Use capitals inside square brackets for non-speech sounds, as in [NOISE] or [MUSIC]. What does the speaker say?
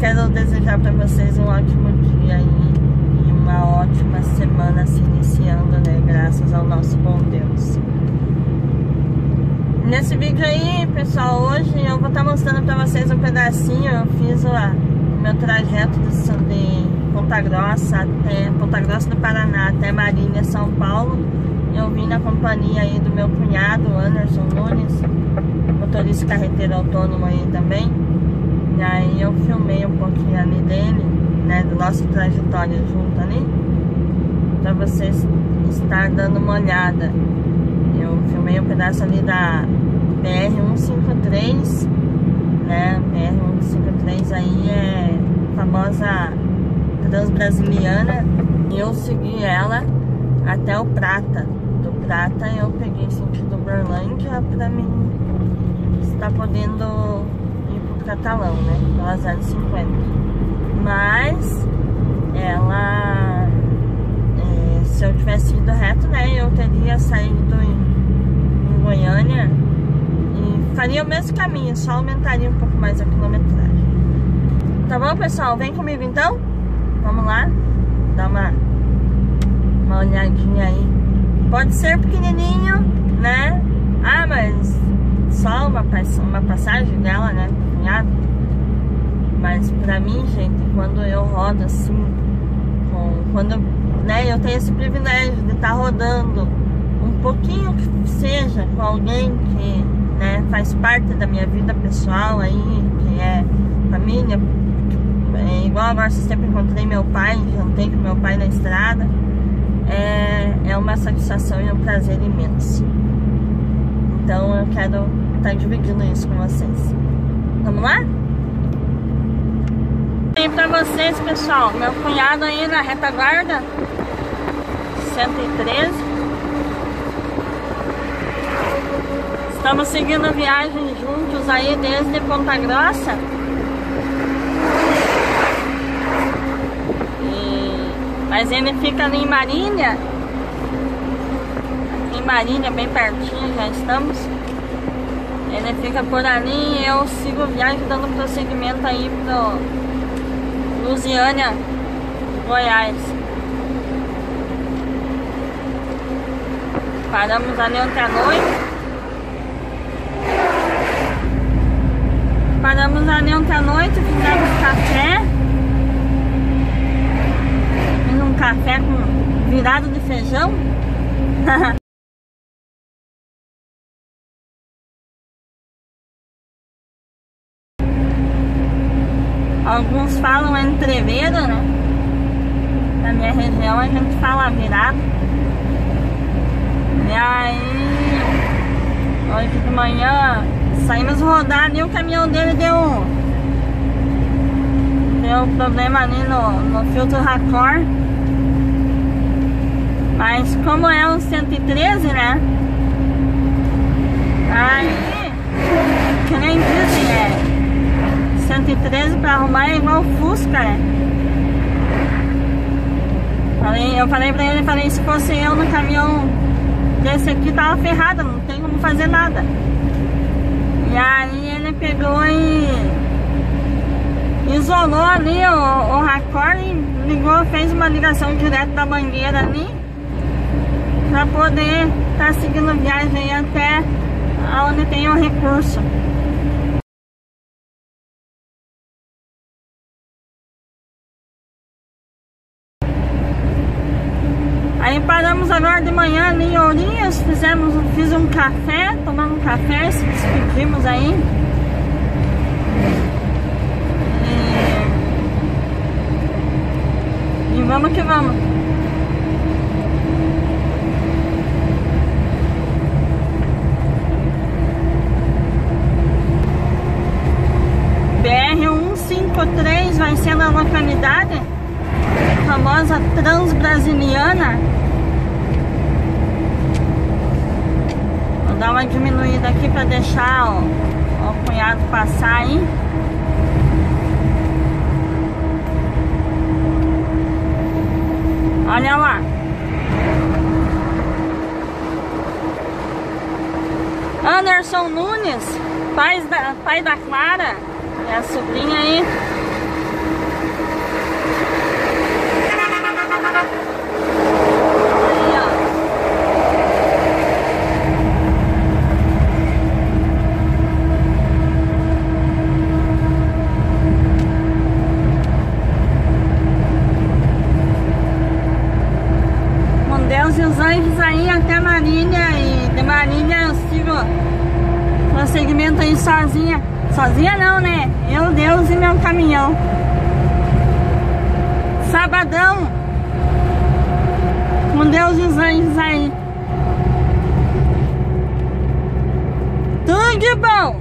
quero desejar para vocês um ótimo dia E uma ótima semana se iniciando, né? Graças ao nosso bom Deus Nesse vídeo aí, pessoal, hoje eu vou estar tá mostrando para vocês um pedacinho Eu fiz o meu trajeto de Ponta Grossa até Ponta Grossa do Paraná até Marília, São Paulo. Eu vim na companhia aí do meu cunhado, Anderson Nunes, motorista carreteiro autônomo aí também. Um pouquinho ali dele, né, do nosso trajetória junto ali, para vocês estar dando uma olhada. Eu filmei um pedaço ali da BR-153, né, BR-153 aí é famosa Transbrasiliana e eu segui ela até o Prata. Do Prata eu peguei sentido Berlândia pra mim estar podendo Catalão, né? Pela 050. Mas ela é, se eu tivesse ido reto, né? Eu teria saído em, em Goiânia e faria o mesmo caminho, só aumentaria um pouco mais a quilometragem. Tá bom, pessoal? Vem comigo então? Vamos lá? Dar uma, uma olhadinha aí. Pode ser pequenininho, né? Ah, mas só uma, uma passagem dela, né? Cunhado. Mas pra mim, gente, quando eu rodo assim, com, quando né, eu tenho esse privilégio de estar tá rodando um pouquinho que seja com alguém que né, faz parte da minha vida pessoal aí, que é família, é, igual agora vocês sempre encontrei meu pai, jantei com meu pai na estrada. É, é uma satisfação e um prazer imenso. Então eu quero estar dividindo isso com vocês. Vamos lá? E pra vocês, pessoal, meu cunhado aí na retaguarda 113 Estamos seguindo viagem juntos aí desde Ponta Grossa Mas ele fica ali em Marília. Em Marília, bem pertinho, já estamos. Ele fica por ali e eu sigo viagem dando prosseguimento aí pro Lusiânia, Goiás. Paramos ali ontem à noite. Paramos ali ontem à noite, fizemos café. café com virado de feijão. [LAUGHS] Alguns falam entreveiro, né? Na minha região a gente fala virado. E aí, hoje de manhã, saímos rodar e o caminhão dele deu deu problema ali no, no filtro Raccord. Mas como é um 113, né? 13 pra arrumar é igual Fusca, é. Falei, eu falei pra ele, falei, se fosse eu no caminhão desse aqui, tava ferrada, não tem como fazer nada. E aí ele pegou e isolou ali o, o racor e ligou, fez uma ligação direto da mangueira ali pra poder estar tá seguindo viagem até onde tem o recurso. Aí paramos agora de manhã em Ourinhos, fizemos, fiz um café, tomamos um café, se despedimos aí. E, e vamos que vamos. BR-153 vai ser na localidade famosa Transbrasiliana. aqui pra deixar, ó, ó o cunhado passar, hein? Olha lá. Anderson Nunes, pai da, pai da Clara, é a sobrinha aí. Aí até Marília e de Marília eu sigo prosseguimento aí sozinha. Sozinha não, né? Eu, Deus e meu caminhão. Sabadão. Com Deus e os anjos aí. Tudo de bom.